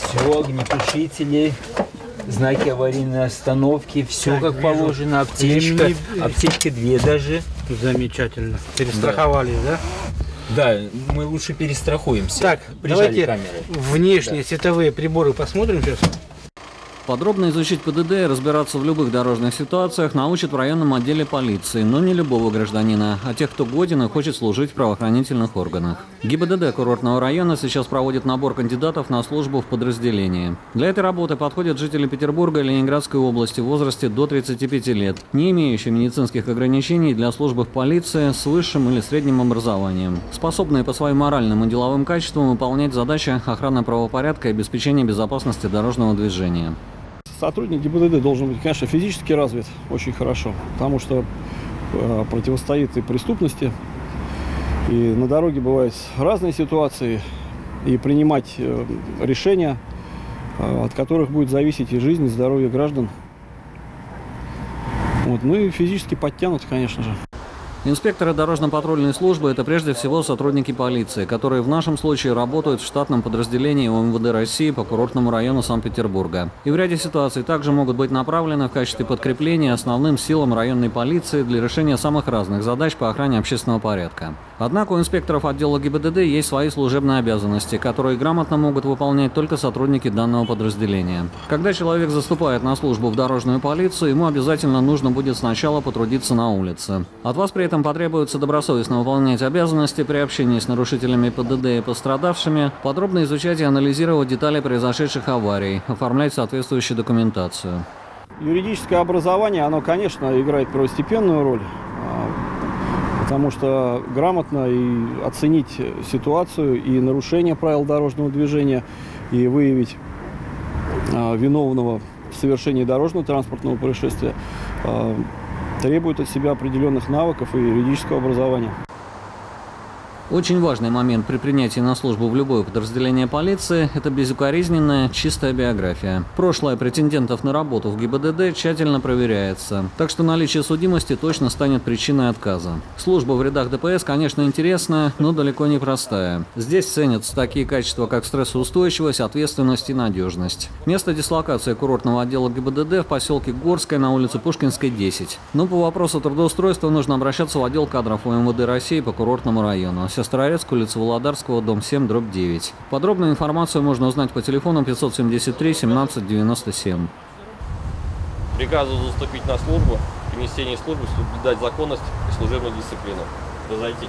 Всего, огнетушители, знаки аварийной остановки, все Так, как вижу. положено, аптечка, Ремни- аптечки две даже. Замечательно. Перестраховались, да? Да, мы лучше перестрахуемся. Так, Прижали давайте камеры. внешние световые приборы посмотрим сейчас. Подробно изучить ПДД и разбираться в любых дорожных ситуациях научат в районном отделе полиции, но не любого гражданина, а тех, кто годен и хочет служить в правоохранительных органах. ГИБДД курортного района сейчас проводит набор кандидатов на службу в подразделении. Для этой работы подходят жители Петербурга и Ленинградской области в возрасте до 35 лет, не имеющие медицинских ограничений для службы в полиции с высшим или средним образованием, способные по своим моральным и деловым качествам выполнять задачи охраны правопорядка и обеспечения безопасности дорожного движения. Сотрудник ГИБДД должен быть, конечно, физически развит очень хорошо, потому что э, противостоит и преступности, и на дороге бывают разные ситуации, и принимать э, решения, э, от которых будет зависеть и жизнь, и здоровье граждан. Вот. Ну и физически подтянут, конечно же. Инспекторы дорожно-патрульной службы – это прежде всего сотрудники полиции, которые в нашем случае работают в штатном подразделении УМВД России по курортному району Санкт-Петербурга. И в ряде ситуаций также могут быть направлены в качестве подкрепления основным силам районной полиции для решения самых разных задач по охране общественного порядка. Однако у инспекторов отдела ГИБДД есть свои служебные обязанности, которые грамотно могут выполнять только сотрудники данного подразделения. Когда человек заступает на службу в дорожную полицию, ему обязательно нужно будет сначала потрудиться на улице. От вас при этом потребуется добросовестно выполнять обязанности при общении с нарушителями ПДД и пострадавшими, подробно изучать и анализировать детали произошедших аварий, оформлять соответствующую документацию. Юридическое образование, оно, конечно, играет первостепенную роль, а, потому что грамотно и оценить ситуацию и нарушение правил дорожного движения, и выявить а, виновного в совершении дорожного транспортного происшествия а, требует от себя определенных навыков и юридического образования. Очень важный момент при принятии на службу в любое подразделение полиции – это безукоризненная, чистая биография. Прошлое претендентов на работу в ГИБДД тщательно проверяется, так что наличие судимости точно станет причиной отказа. Служба в рядах ДПС, конечно, интересная, но далеко не простая. Здесь ценятся такие качества, как стрессоустойчивость, ответственность и надежность. Место дислокации курортного отдела ГИБДД в поселке Горское на улице Пушкинской, 10. Но по вопросу трудоустройства нужно обращаться в отдел кадров УМВД России по курортному району. Сестрорецк, улица Володарского, дом 7, дробь 9. Подробную информацию можно узнать по телефону 573 17 97. Приказу заступить на службу, при несении службы соблюдать законность и служебную дисциплину. Разойтись.